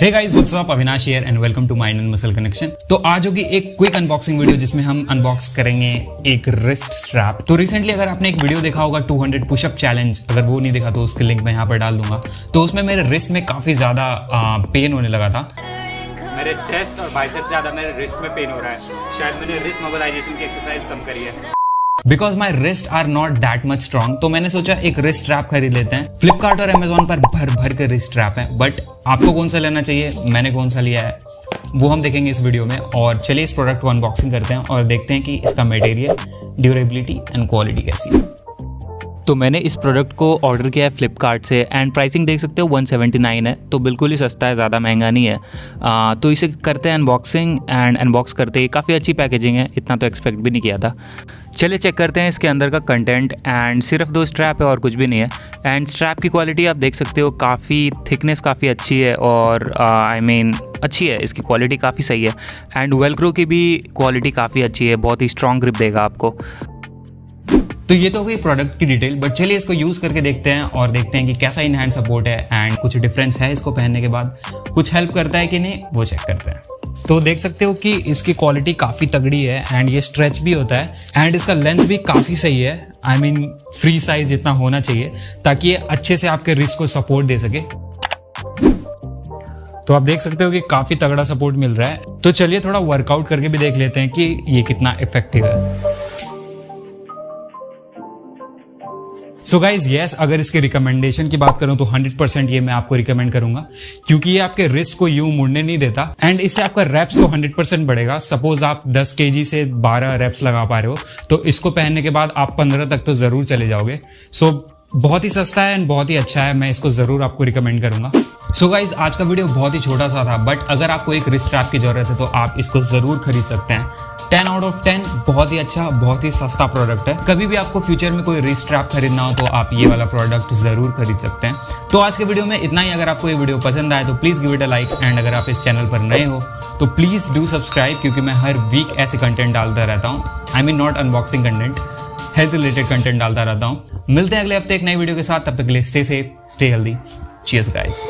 Hey guys what's up Avinash here and welcome to mind and muscle connection तो आज होगी एक quick unboxing video जिसमें हम अनबॉक्स करेंगे एक रिस्ट स्ट्रैप तो रिसेंटली अगर आपने एक वीडियो देखा होगा 200 पुशअप चैलेंज अगर वो नहीं देखा तो उसके लिंक मैं यहाँ पर डाल दूँगा। तो उसमें मेरे रिस्ट में काफ़ी ज़्यादा पेन होने लगा था। मेरे चेस्ट और बाइसेप ज़्यादा मेरे रिस्ट में पेन हो रहा है। शायद मैंने रिस्ट मोबिलाइजेशन की एक्सरसाइज कम करी है। Because my wrist are not that much strong तो मैंने सोचा एक रिस्ट ट्रैप खरीद लेते हैं। फ्लिपकार्ट और अमेजोन पर भर भर के रिस्ट ट्रैप है। बट आपको कौन सा लेना चाहिए? मैंने कौन सा लिया है? वो हम देखेंगे इस वीडियो में। और चलिए इस प्रोडक्ट को अनबॉक्सिंग करते हैं और देखते हैं कि इसका मटेरियल ड्यूरेबिलिटी एंड क्वालिटी कैसी है। तो मैंने इस प्रोडक्ट को ऑर्डर किया है फ्लिपकार्ट से एंड प्राइसिंग देख सकते हो 179 है तो बिल्कुल ही सस्ता है ज़्यादा महँगा नहीं है। आ, तो इसे करते हैं अनबॉक्सिंग एंड अनबॉक्स करते ही काफ़ी अच्छी पैकेजिंग है इतना तो एक्सपेक्ट भी नहीं किया था। चलिए चेक करते हैं इसके अंदर का कंटेंट एंड सिर्फ़ दो स्ट्रैप है और कुछ भी नहीं है। एंड स्ट्रैप की क्वालिटी आप देख सकते हो काफ़ी थिकनेस काफ़ी अच्छी है और आई मीन I mean, अच्छी है इसकी क्वालिटी काफ़ी सही है। एंड वेलक्रो की भी क्वालिटी काफ़ी अच्छी है बहुत ही स्ट्रॉन्ग ग्रिप देगा आपको। तो ये तो गई प्रोडक्ट की डिटेल बट चलिए इसको यूज़ करके देखते हैं और देखते हैं कि कैसा इन हैंड सपोर्ट है एंड कुछ डिफरेंस है इसको पहनने के बाद। कुछ हेल्प करता है कि नहीं, वो चेक करते हैं। तो देख सकते हो कि इसकी क्वालिटी काफ़ी तगड़ी है एंड ये स्ट्रेच भी होता है एंड इसका लेंथ भी काफ़ी सही है। आई मीन फ्री साइज़ जितना होना चाहिए, ताकि ये अच्छे से आपके रिस्क को सपोर्ट दे सके। तो आप देख सकते हो कि काफ़ी तगड़ा सपोर्ट मिल रहा है। तो चलिए थोड़ा वर्कआउट करके भी देख लेते हैं कि ये कितना इफ़ेक्टिव है। सो गाइज़ यस अगर इसके रिकमेंडेशन की बात करूँ तो 100 परसेंट ये मैं आपको रिकमेंड करूँगा। क्योंकि ये आपके रिस्ट को यूँ मुड़ने नहीं देता। एंड इससे आपका रेप्स तो 100 परसेंट बढ़ेगा। सपोज़ आप 10 के से 12 रेप्स लगा पा रहे हो तो इसको पहनने के बाद आप 15 तक तो ज़रूर चले जाओगे। सो so, बहुत ही सस्ता है एंड बहुत ही अच्छा है। मैं इसको ज़रूर आपको रिकमेंड करूँगा। सो so गाइज़ आज का वीडियो बहुत ही छोटा सा था बट अगर आपको एक रिस्ट ट्रैप की ज़रूरत है तो आप इसको ज़रूर खरीद सकते हैं। टेन आउट ऑफ़ टेन बहुत ही अच्छा बहुत ही सस्ता प्रोडक्ट है। कभी भी आपको फ्यूचर में कोई रिस्ट ट्रैप खरीदना हो तो आप ये वाला प्रोडक्ट ज़रूर खरीद सकते हैं। तो आज के वीडियो में इतना ही। अगर आपको ये वीडियो पसंद आए तो please give it a like and अगर आप इस चैनल पर नए हो तो प्लीज़ डू सब्सक्राइब क्योंकि मैं हर वीक ऐसे कंटेंट डालता रहता हूँ। I mean not unboxing content health related content डालता रहता हूँ। मिलते हैं अगले हफ़्ते एक नई वीडियो के साथ। तब तक के लिए stay safe stay healthy cheers guys